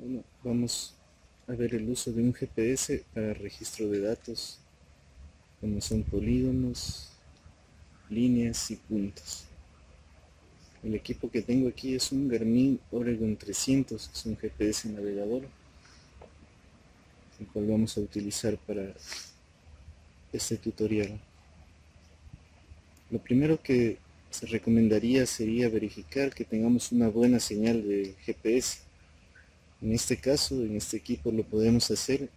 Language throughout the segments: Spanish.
Bueno, vamos a ver el uso de un GPS para registro de datos, como son polígonos, líneas y puntos. El equipo que tengo aquí es un Garmin Oregon 300, es un GPS navegador, el cual vamos a utilizar para este tutorial. Lo primero que se recomendaría sería verificar que tengamos una buena señal de GPS. En este caso, en este equipo lo podemos hacer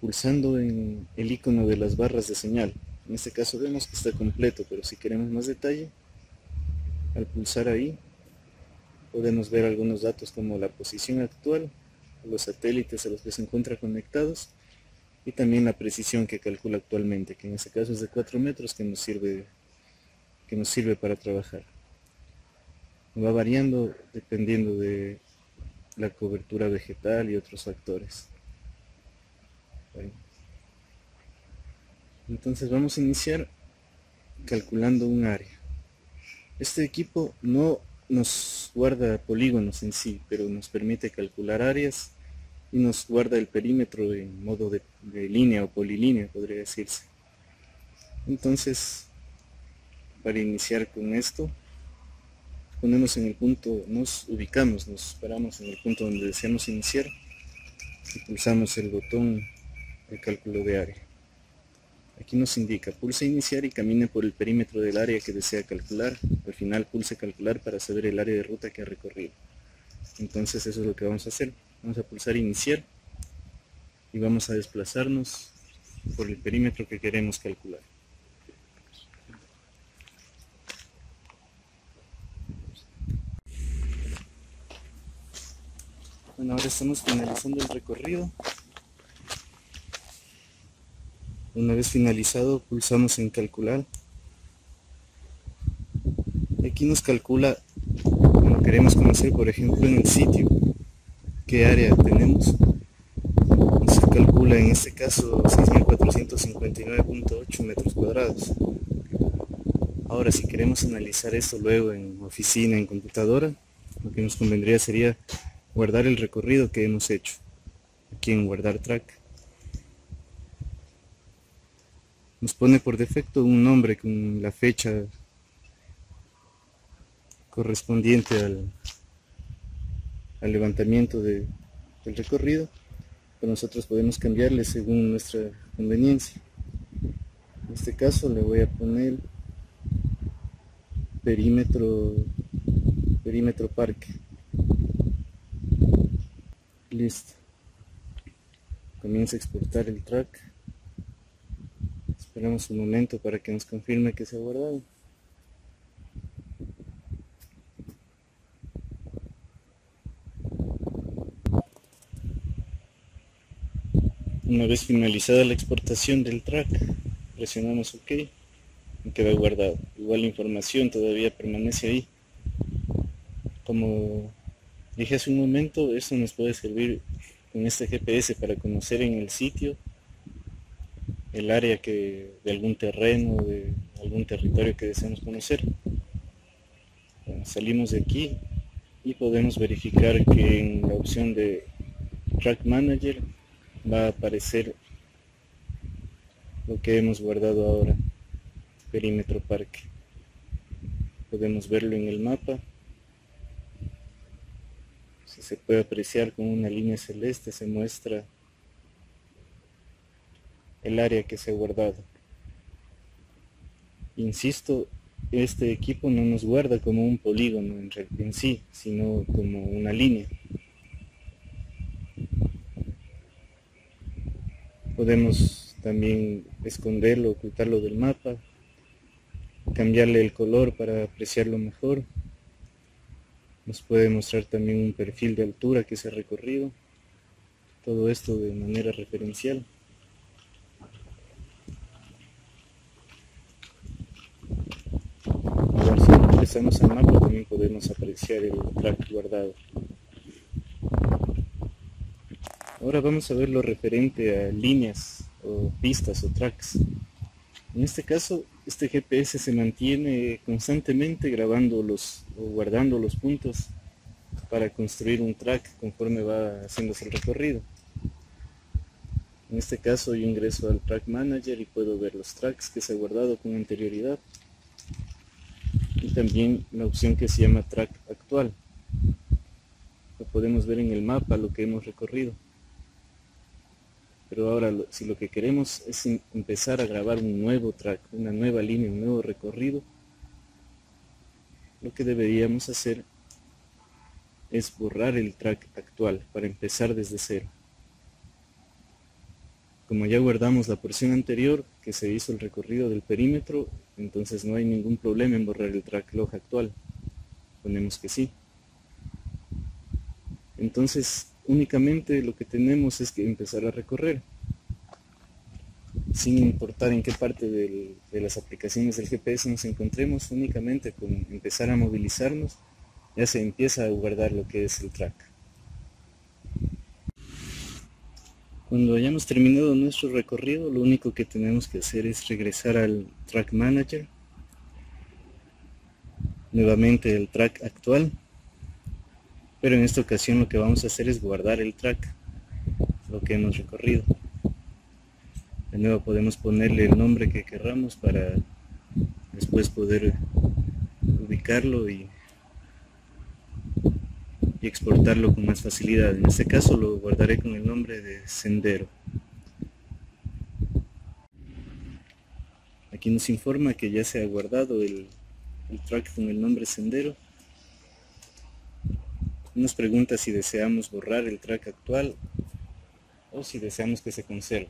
pulsando en el icono de las barras de señal. En este caso vemos que está completo, pero si queremos más detalle, al pulsar ahí podemos ver algunos datos como la posición actual, los satélites a los que se encuentran conectados y también la precisión que calcula actualmente, que en este caso es de 4 metros que nos sirve, que nos sirve para trabajar. Va variando dependiendo de la cobertura vegetal y otros factores. Entonces vamos a iniciar calculando un área. Este equipo no nos guarda polígonos en sí, pero nos permite calcular áreas y nos guarda el perímetro en modo de, línea o polilínea, podría decirse. Entonces, para iniciar con esto, ponemos en el punto, nos ubicamos, nos paramos en el punto donde deseamos iniciar y pulsamos el botón de cálculo de área. Aquí nos indica, pulse iniciar y camine por el perímetro del área que desea calcular. Al final pulse calcular para saber el área de ruta que ha recorrido. Entonces eso es lo que vamos a hacer. Vamos a pulsar iniciar y vamos a desplazarnos por el perímetro que queremos calcular. Bueno, ahora estamos finalizando el recorrido. Una vez finalizado, pulsamos en calcular. Aquí nos calcula, como queremos conocer, por ejemplo, en el sitio, qué área tenemos. Se calcula en este caso 6.459.8 metros cuadrados. Ahora, si queremos analizar esto luego en oficina, en computadora, lo que nos convendría sería guardar el recorrido que hemos hecho. Aquí en guardar track. nos pone por defecto un nombre con la fecha correspondiente al, al levantamiento del recorrido pero nosotros podemos cambiarle según nuestra conveniencia en este caso le voy a poner perímetro perímetro parque listo comienza a exportar el track Esperamos un momento para que nos confirme que se ha guardado. Una vez finalizada la exportación del track, presionamos OK y queda guardado. Igual la información todavía permanece ahí. Como dije hace un momento, esto nos puede servir con este GPS para conocer en el sitio el área que, de algún terreno, de algún territorio que deseamos conocer. salimos de aquí y podemos verificar que en la opción de Track Manager va a aparecer lo que hemos guardado ahora, perímetro parque. Podemos verlo en el mapa. Se puede apreciar con una línea celeste se muestra el área que se ha guardado. Insisto, este equipo no nos guarda como un polígono en sí, sino como una línea. Podemos también esconderlo, ocultarlo del mapa, cambiarle el color para apreciarlo mejor. Nos puede mostrar también un perfil de altura que se ha recorrido. Todo esto de manera referencial. ingresamos al mapa también podemos apreciar el track guardado. Ahora vamos a ver lo referente a líneas o pistas o tracks. En este caso, este GPS se mantiene constantemente grabando los o guardando los puntos para construir un track conforme va haciéndose el recorrido. En este caso yo ingreso al Track Manager y puedo ver los tracks que se ha guardado con anterioridad y también la opción que se llama Track Actual. Lo podemos ver en el mapa lo que hemos recorrido. Pero ahora si lo que queremos es empezar a grabar un nuevo track, una nueva línea, un nuevo recorrido, lo que deberíamos hacer es borrar el track actual para empezar desde cero. Como ya guardamos la porción anterior que se hizo el recorrido del perímetro, entonces no hay ningún problema en borrar el track log actual. Ponemos que sí. Entonces únicamente lo que tenemos es que empezar a recorrer. Sin importar en qué parte de las aplicaciones del GPS nos encontremos, únicamente con empezar a movilizarnos ya se empieza a guardar lo que es el track. Cuando hayamos terminado nuestro recorrido, lo único que tenemos que hacer es regresar al Track Manager, nuevamente el track actual, pero en esta ocasión lo que vamos a hacer es guardar el track, lo que hemos recorrido. De nuevo podemos ponerle el nombre que querramos para después poder ubicarlo y exportarlo con más facilidad. En este caso lo guardaré con el nombre de sendero. Aquí nos informa que ya se ha guardado el track con el nombre sendero. Nos pregunta si deseamos borrar el track actual o si deseamos que se conserve.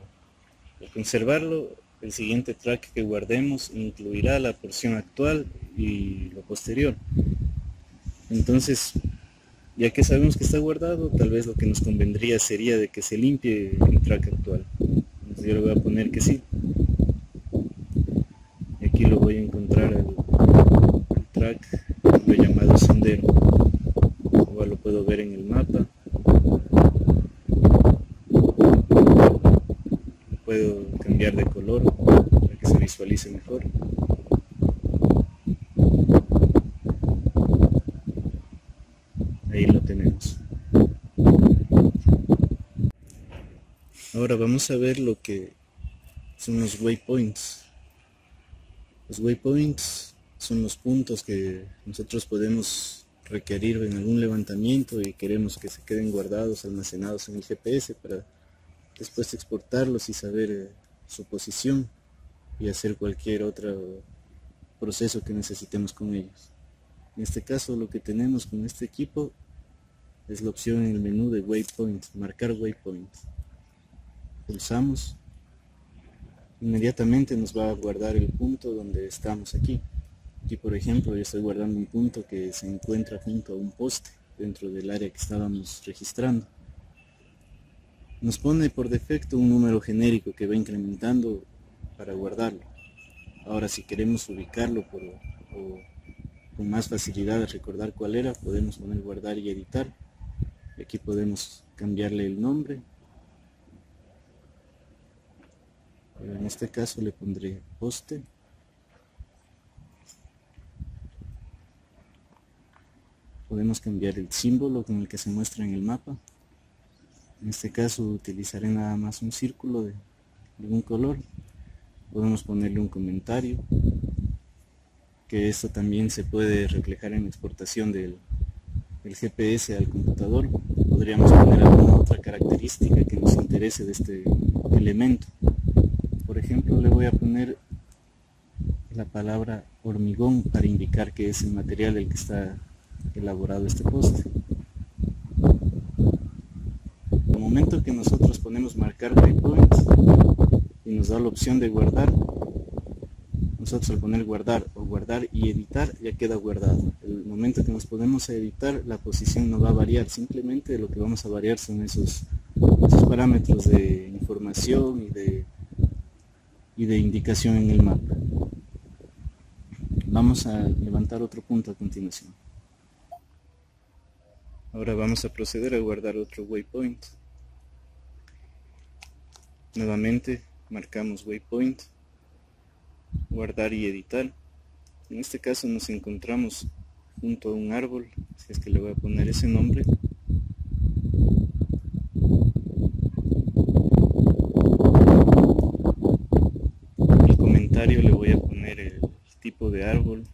Al conservarlo, el siguiente track que guardemos incluirá la porción actual y lo posterior. Entonces ya que sabemos que está guardado, tal vez lo que nos convendría sería de que se limpie el track actual. Entonces yo le voy a poner que sí. Y aquí lo voy a encontrar el, track, lo he llamado sendero. Lo puedo ver en el mapa. puedo cambiar de color para que se visualice mejor. Ahora vamos a ver lo que son los waypoints. Los waypoints son los puntos que nosotros podemos requerir en algún levantamiento y queremos que se queden guardados, almacenados en el GPS para después exportarlos y saber eh, su posición y hacer cualquier otro proceso que necesitemos con ellos. En este caso lo que tenemos con este equipo es la opción en el menú de waypoint, marcar waypoint pulsamos, inmediatamente nos va a guardar el punto donde estamos aquí. Aquí por ejemplo yo estoy guardando un punto que se encuentra junto a un poste dentro del área que estábamos registrando. Nos pone por defecto un número genérico que va incrementando para guardarlo. Ahora si queremos ubicarlo con más facilidad recordar cuál era, podemos poner guardar y editar. Aquí podemos cambiarle el nombre en este caso le pondré poste podemos cambiar el símbolo con el que se muestra en el mapa. En este caso utilizaré nada más un círculo de algún color. Podemos ponerle un comentario que esto también se puede reflejar en la exportación del, del GPS al computador. Podríamos poner alguna otra característica que nos interese de este elemento. Ejemplo le voy a poner la palabra hormigón para indicar que es el material del que está elaborado este poste. Al momento que nosotros ponemos marcar waypoints y nos da la opción de guardar, nosotros al poner guardar o guardar y editar ya queda guardado. El momento que nos ponemos a editar la posición no va a variar, simplemente lo que vamos a variar son esos, esos parámetros de información y de y de indicación en el mapa. Vamos a levantar otro punto a continuación. Ahora vamos a proceder a guardar otro waypoint. Nuevamente marcamos waypoint, guardar y editar. En este caso nos encontramos junto a un árbol, si es que le voy a poner ese nombre. El comentario le voy a poner el tipo de árbol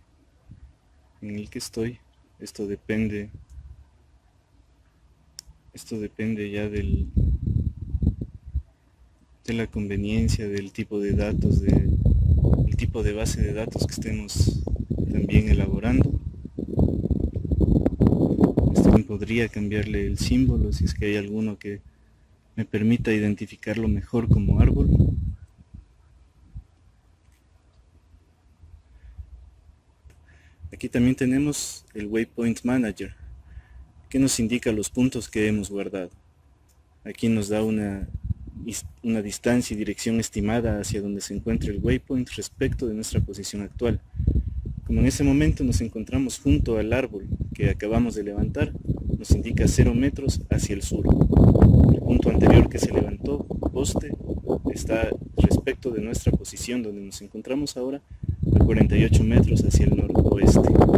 en el que estoy. Esto depende esto depende ya del de la conveniencia del tipo de datos de, el tipo de base de datos que estemos también elaborando. Esto podría cambiarle el símbolo si es que hay alguno que me permita identificarlo mejor como árbol. Aquí también tenemos el waypoint manager que nos indica los puntos que hemos guardado. Aquí nos da una, una distancia y dirección estimada hacia donde se encuentra el waypoint respecto de nuestra posición actual. Como en ese momento nos encontramos junto al árbol que acabamos de levantar, nos indica 0 metros hacia el sur. El punto anterior que se levantó, poste, está respecto de nuestra posición donde nos encontramos ahora a 48 metros hacia el noroeste.